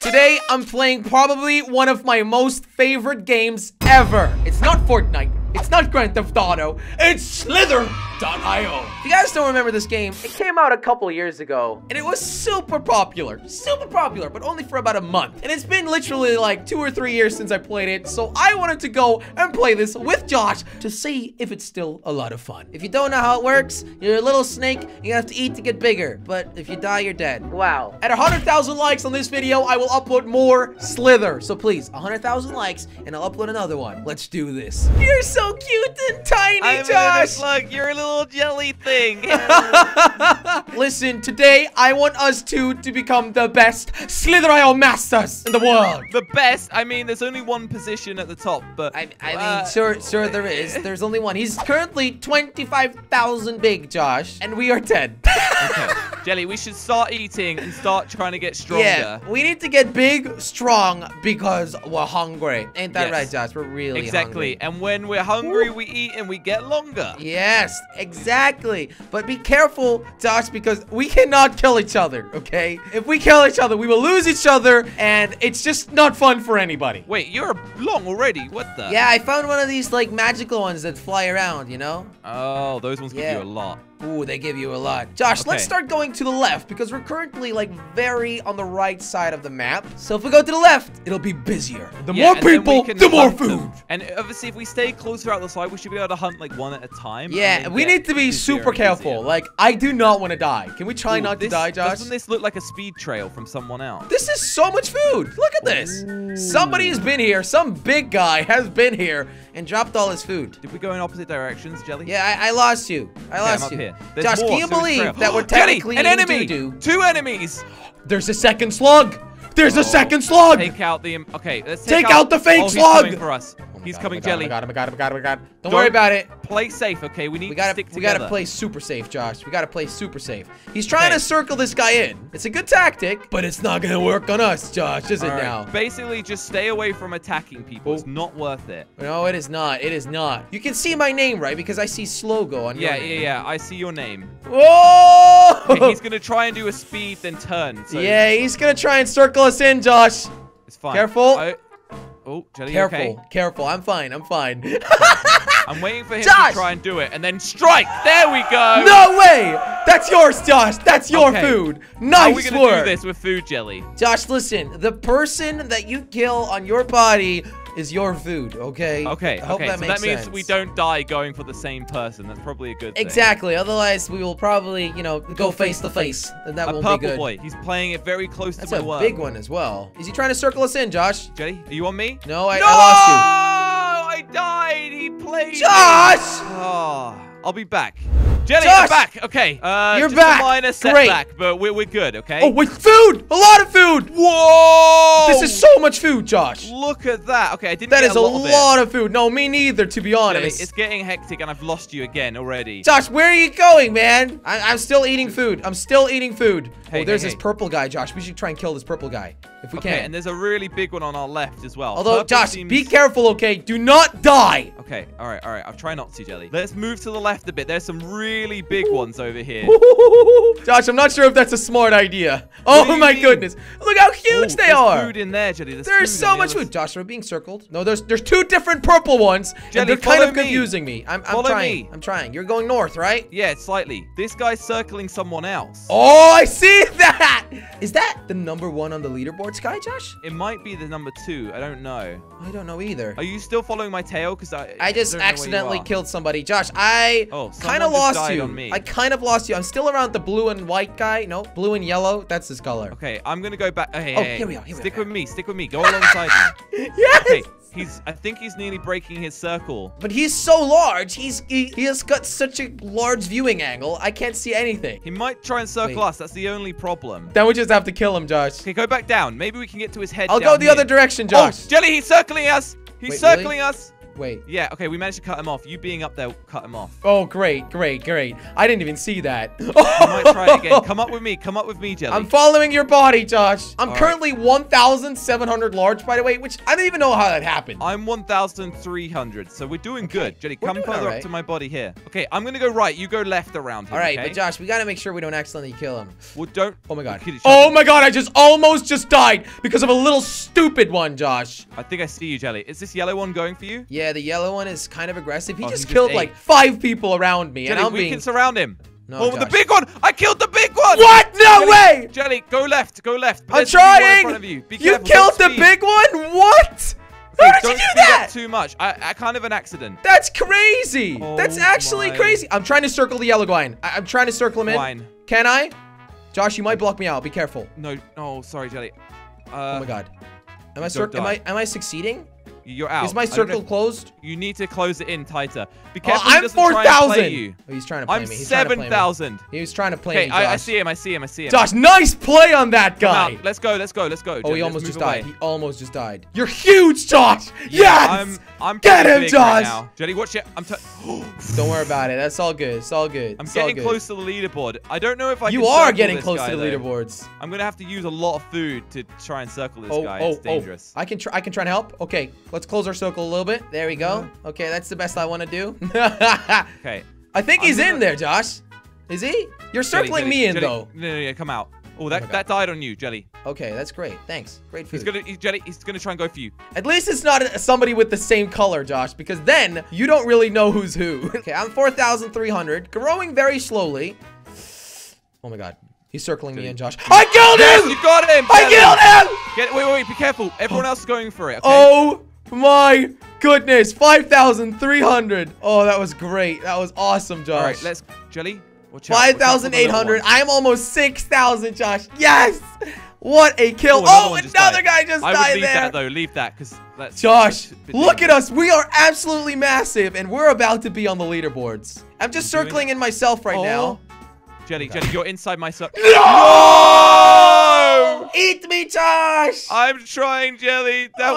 Today, I'm playing probably one of my most favorite games ever. It's not Fortnite. It's not Grand Theft Auto. It's Slither.io. If you guys don't remember this game, it came out a couple years ago, and it was super popular. Super popular, but only for about a month. And it's been literally like two or three years since I played it, so I wanted to go and play this with Josh to see if it's still a lot of fun. If you don't know how it works, you're a little snake, you have to eat to get bigger. But if you die, you're dead. Wow. At 100,000 likes on this video, I will upload more Slither. So please, 100,000 likes, and I'll upload another one. Let's do this. So cute and tiny, I'm Josh. Look, you're a little jelly thing. Listen, today I want us two to become the best Slither.io masters in the world. the best. I mean, there's only one position at the top, but I, I mean, uh, sure, sure there is. There's only one. He's currently 25,000 big, Josh, and we are 10. okay. Jelly, we should start eating and start trying to get stronger. Yeah, we need to get big, strong, because we're hungry. Ain't that Yes. right, Josh? We're really hungry. exactly. hungry. And when we're hungry, we eat and we get longer. Yes, exactly. But be careful, Josh, because we cannot kill each other, okay? If we kill each other, we will lose each other, and it's just not fun for anybody. Wait, you're long already. What the? Yeah, I found one of these, like, magical ones that fly around, you know? Oh, those ones Yeah. give you a lot. Ooh, they give you a lot. Josh, let's start going to the left because we're currently like very on the right side of the map. So if we go to the left, it'll be busier. The Yeah, more and then we people, can the more hunt them. food. And obviously, if we stay closer out the side, we should be able to hunt like one at a time. Yeah, we need to be super and busier. careful. Like, I do not want to die. Can we try Ooh, not to die, Josh? Doesn't this look like a speed trail from someone else? This is so much food. Look at this. Somebody has been here. Some big guy has been here and dropped all his food. Did we go in opposite directions, Jelly? Yeah, I, I lost you. I Okay, lost I'm up you. here. There's Josh, more, can you so believe that we're technically an enemy. doo-doo? Two enemies. There's a second slug. There's a Oh. second slug. Take out the. Okay, let's Take take, out the fake oh, he's coming for us. Oh he's God, coming, oh my God, Jelly. Oh my god, oh my god, oh my god, oh my god. Don't, Don't- worry about it. Play safe, okay? We need We gotta to stick we gotta play super safe, Josh. We gotta play super safe. He's trying Okay. to circle this guy in. It's a good tactic, but it's not gonna work on us, Josh, is it All right, now? Basically, just stay away from attacking people. It's not worth it. No, it is not. It is not. You can see my name, right? Because I see Slogo on your Yeah, yeah, yeah. I see your name. Whoa! Okay, he's gonna try and do a speed, then turn. So yeah, he's gonna try and circle us in, Josh. it's fine. Careful. I- oh, Jelly, Careful, okay? careful. I'm fine. I'm fine. I'm waiting for him Josh! to try and do it, and then strike. There we go. no way! That's yours, Josh. That's your Okay. food. How Nice are we gonna work. do this with food jelly? Josh, listen. The person that you kill on your body is your food, okay? Okay, I hope okay. that so that means sense. we don't die going for the same person. That's probably a good thing. Exactly. Otherwise, we will probably, you know, go, face to face, and that A won't purple be good. boy. He's playing it very close That's to a my worm. big one as well. Is he trying to circle us in, Josh? Jelly, are you on me? No, I, no! I lost I died. He played. you. Josh! Oh, I'll be back. Jelly, Josh! I'm back. Okay. Uh, You're just back. A minor Great. setback, but we're, we're good. Okay. Oh, wait, food! A lot of food! Whoa! This is so much food, Josh. Look at that. Okay, I didn't. That is a a lot of lot of food. No, me neither, to be honest. it's getting hectic, and I've lost you again already. Josh, where are you going, man? I I'm still eating food. I'm still eating food. Hey, oh, there's hey, this hey. purple guy, Josh. We should try and kill this purple guy if we can. Okay, can. and there's a really big one on our left as well. Although, Purple Josh, seems- be careful, okay? Do not die. Okay, all right, all right. I'll try not to, Jelly. Let's move to the left a bit. There's some really big ones over here. Josh, I'm not sure if that's a smart idea. Oh my mean? goodness. Look how huge Oh, they are. food in there, Jelly. There's, There's so much food. Josh, we're being circled. No, there's there's two different purple ones, Jelly, and they're kind of me. confusing me. I'm, I'm trying. me. I'm trying. You're going north, right? Yeah, slightly. This guy's circling someone else. Oh, I see that. Is that the number one on the leaderboard, Sky Josh? It might be the number two. I don't know. I don't know either. Are you still following my tail? Because I. I just don't know where you accidentally killed somebody. Josh, I Oh, kind of lost you. on me. I kind of lost you. I'm still around the blue and white guy. No, blue and yellow. That's his color. Okay, I'm gonna go back. Hey, Oh, hey, here we hey, are, here we Stick are. with me. Stick with me. Go alongside me. yes. Okay, he's. I think he's nearly breaking his circle. But he's so large. He's he, he has got such a large viewing angle. I can't see anything. He might try and circle Wait. us. That's the only problem. Then we just have to kill him, Josh. Okay, go back down. Maybe we can get to his head. I'll go the here. other direction, Oh, Josh. Jelly, he's circling us. He's Wait, circling really? us. Wait. Yeah, okay, we managed to cut him off. You being up there cut him off. Oh, great, great, great. I didn't even see that. You might try it again. Come up with me. Come up with me, Jelly. I'm following your body, Josh. I'm All right. currently 1,700 large, by the way, which I don't even know how that happened. I'm 1,300, so we're doing good. Jelly, come further alright. up to my body here. Okay, I'm gonna go right. You go left around here. All right, okay? but Josh, we gotta make sure we don't accidentally kill him. Well, don't. Oh my god. Oh my god, I just almost just died because of a little stupid one, Josh. I think I see you, Jelly. Is this yellow one going for you? Yeah, the yellow one is kind of aggressive. He Oh, just just killed ate. like five people around me, Jelly, and I'm we being. can surround him. No, oh, the big one! I killed the big one! What? No Jelly, way! Jelly, go left. Go left. I'm There's trying! front of you. Be You killed the big one? What? How did you don't do speed up that? too much. I, I kind of an accident. That's crazy. That's Oh actually my. crazy. I'm trying to circle the yellow guy. I- I'm trying to circle him in. Fine. Can I? Josh, you might block me out. Be careful. No, oh, sorry, Jelly. Uh, oh my god. Am I am I am I succeeding? You're out. Is my I don't know circle closed? You need to close it in tighter. Be Oh, careful. he I'm doesn't try and play 4,000. Oh, he's trying to play I'm me. He's trying to play 7,000. He was trying to play Okay, me, I, I see him. I see him. I see him. Josh, nice play on that guy. Let's go. Let's go. Let's go. Oh, he almost just away. died. He almost just died. You're huge, Josh. yes. I'm, I'm Get him, Josh. Right now. Jelly, watch it. I'm. Don't worry about it. That's all good. It's all good. I'm It's getting good. close to the leaderboard. I don't know if I. You can are getting this close guy, to the though. leaderboards. I'm gonna have to use a lot of food to try and circle this Oh, guy. oh, it's oh. dangerous. oh. I can try. I can try to help. Okay, let's close our circle a little bit. There we go. Okay, that's the best I want to do. Okay. I think I'm he's in gonna- there, Josh. Is he? You're Jelly, circling Jelly, me in Jelly. though. No, no, no, come out. Oh, that God. that died on you, Jelly. Okay, that's great. Thanks. Great food. He's gonna, he's Jelly. He's gonna try and go for you. At least it's not somebody with the same color, Josh, because then you don't really know who's who. okay, I'm 4,300, growing very slowly. Oh my god. He's circling me in, Josh. I killed Yes, him! you got him. I killed him! Get, wait, wait, wait. Be careful. Everyone else is going for it. Okay. Oh my goodness. 5,300. Oh, that was great. That was awesome, Josh. All right. Let's Jelly. Watch out, watch out for the little 5,800. I'm almost 6,000, Josh. Yes! What a kill. Oh, another Oh, another died. guy just I died would leave there. that though. Leave that because that's. Josh, that's a bit look at us. We are absolutely massive, and we're about to be on the leaderboards. I'm just circling in myself right Oh. now. Jelly, Jelly, you're inside my circle. No! Eat me, Josh! I'm trying, Jelly. That oh,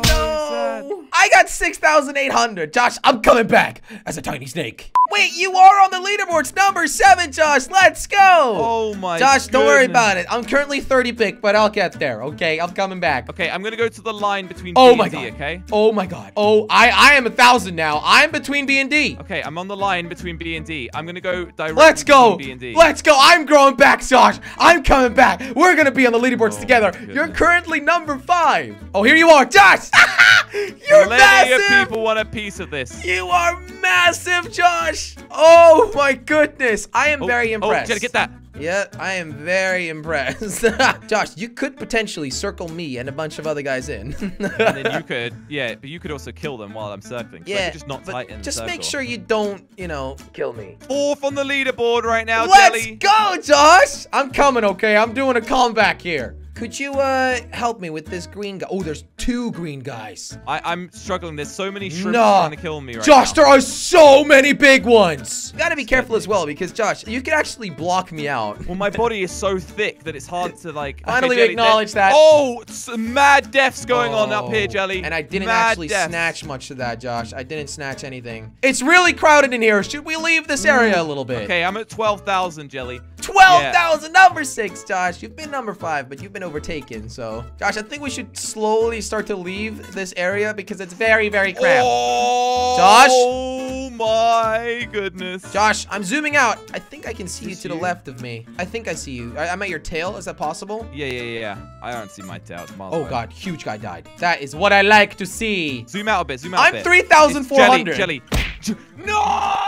was so oh, no. sad. I got 6,800. Josh, I'm coming back as a tiny snake. Wait, you are on the leaderboards. Number seven, Josh. Let's go. Oh my. Josh, don't worry about it. I'm currently 30 pick, but I'll get there, okay? I'm coming back. Okay, I'm gonna go to the line between Oh B my D. god. Okay. Oh my god. Oh, I I am a thousand now. I'm between B and D. Okay, I'm on the line between B and D. I'm gonna go directly Let's go. B and D. Let's go. I'm growing back, Josh. I'm coming back. We're gonna be on the leaderboards Oh together. You're currently number five. Oh, here you are, Josh. You're Plenty of massive. people want a piece of this. You are massive, Josh. Oh my goodness. I am Oh, very Oh, impressed. Jelly, get that. Yeah, I am very impressed. Josh, you could potentially circle me and a bunch of other guys in. And then you could, yeah, but you could also kill them while I'm circling. Yeah, just not but tighten the just make sure you don't, you know, kill me. Fourth on the leaderboard right now, Let's Jelly. go, Josh! I'm coming, okay? I'm doing a comeback here. Could you, uh, help me with this green guy? Oh, there's two green guys. I, I'm struggling. There's so many shrimps Nah. trying to kill me right Josh, now. there are so many big ones. You gotta be careful as well, because, Josh, you could actually block me out. Well, my body is so thick that it's hard to like. okay, Finally, Jelly, acknowledge that. Oh, mad deaths going on up here, Oh, Jelly. And I didn't Mad actually deaths. snatch much of that, Josh. I didn't snatch anything. It's really crowded in here. Should we leave this area a little bit? Okay, I'm at 12,000, Jelly. 12,000, number six, Josh. You've been number five, but you've been overtaken. So, Josh, I think we should slowly start to leave this area because it's very, very cramped. Oh, Josh? Oh my goodness. Josh, I'm zooming out. I think I can see you to the left of me. I think I see you. I, I'm at your tail. Is that possible? Yeah, yeah, yeah, yeah. I don't see my tail. Oh, away. God. Huge guy died. That is what I like to see. Zoom out a bit. Zoom out I'm a bit. 3,400. It's Jelly. Jelly. No!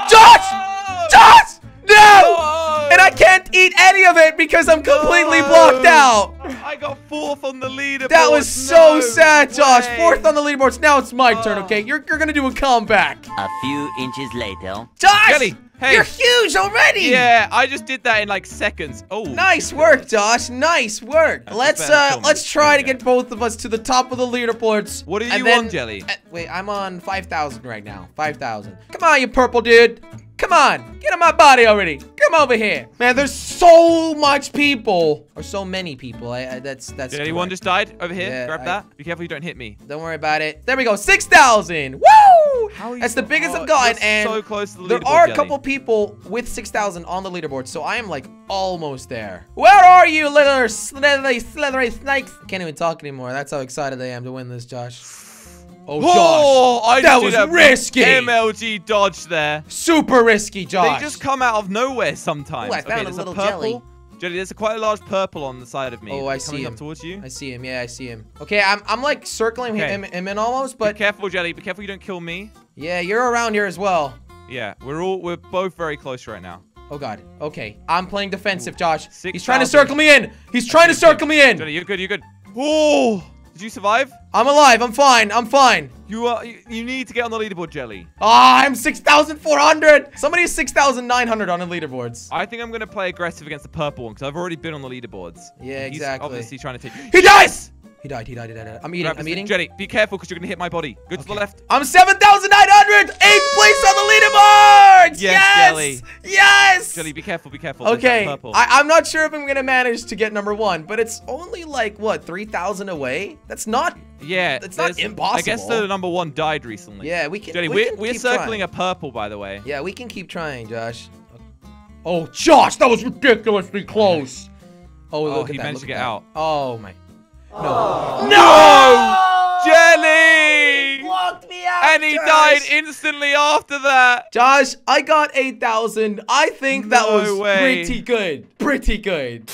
Josh! Eat any of it because I'm completely blocked out. I got fourth on the leaderboard. That was so No sad, Josh. way. Fourth on the leaderboards. Now it's my turn, Oh. okay? You're, you're gonna do a comeback. A few inches later. Josh! Jelly, hey. You're huge already! Yeah, I just did that in like seconds. Oh. Nice work, Josh. Nice work. That's let's uh kill let's try to get both of us to the top of the leaderboards. What are you then- on, Jelly? uh, wait, I'm on 5,000 right now. 5,000. Come on, you purple dude. Come on. Get on my body already. Come over here. Man, there's so much people. Or so many people. I, I that's that's Did anyone correct. just died over here? Yeah, Grab I- that. Be careful you don't hit me. Don't worry about it. There we go. 6,000. Woo! How are That's the biggest I've gotten. And so close to the there are a Jelly. couple people with 6,000 on the leaderboard. So I am like almost there. Where are you, little slithery, slithery snakes? Can't even talk anymore. That's how excited I am to win this, Josh. Oh, Josh. Oh, I that was did a risky. MLG dodge there. Super risky, Josh. They just come out of nowhere sometimes. Ooh, I found a there's little purple. jelly. Jelly, there's a quite a large purple on the side of me. Oh, I see him. up towards you. I see him. Yeah, I see him. Okay, I'm, I'm like circling Okay. him, him in almost, Be but careful, Jelly. Be careful you don't kill me. yeah, you're around here as well. Yeah, we're all we're both very close right now. Oh god. Okay. I'm playing defensive, Josh. Six He's trying to circle me in. He's trying to circle me in. Jelly, you're good. You're good. Oh, did you survive? I'm alive. I'm fine. I'm fine. You are. You, you need to get on the leaderboard, Jelly. Ah, I'm 6,400. Somebody is 6,900 on the leaderboards. I think I'm gonna play aggressive against the purple one because I've already been on the leaderboards. Yeah, He's exactly. obviously trying to take. He dies. He died. He died. He died. he died. I'm eating. Grab I'm eating. Jelly, be careful because you're gonna hit my body. Go to the left. I'm 7,900. Eighth place on the leaderboards. Yes, Yes. Jelly. Yes. Jelly, be careful. Be careful. Okay, I, I'm not sure if I'm gonna manage to get number one, but it's only like what 3,000 away. That's not. yeah, it's not impossible. I guess the number one died recently. Yeah, we can. Jelly, we we're, can we're circling trying. a purple, by the way. Yeah, we can keep trying, Josh. Oh, Josh, that was ridiculously close. Oh, look Oh, at he that. managed to get that. out. Oh my. No. No! Jelly! Blocked me out. And he Josh. died instantly after that. Josh, I got 8,000. I think that was way. pretty good. Pretty good.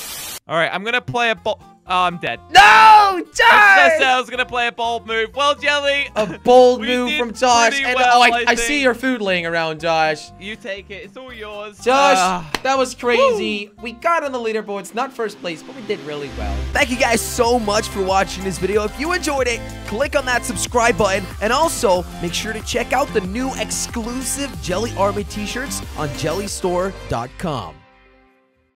All right, I'm gonna play a ball. Oh, I'm dead. No, I Josh! said I was gonna play a bold move. Well, Jelly, A bold We move did from Josh. pretty And well, oh, I, I I see your food laying around, Josh. you take it. It's all yours. Josh, Ah. that was crazy. We got on the leaderboards, not first place, but we did really well. Thank you guys so much for watching this video. If you enjoyed it, click on that subscribe button and also make sure to check out the new exclusive Jelly Army t-shirts on jellystore.com.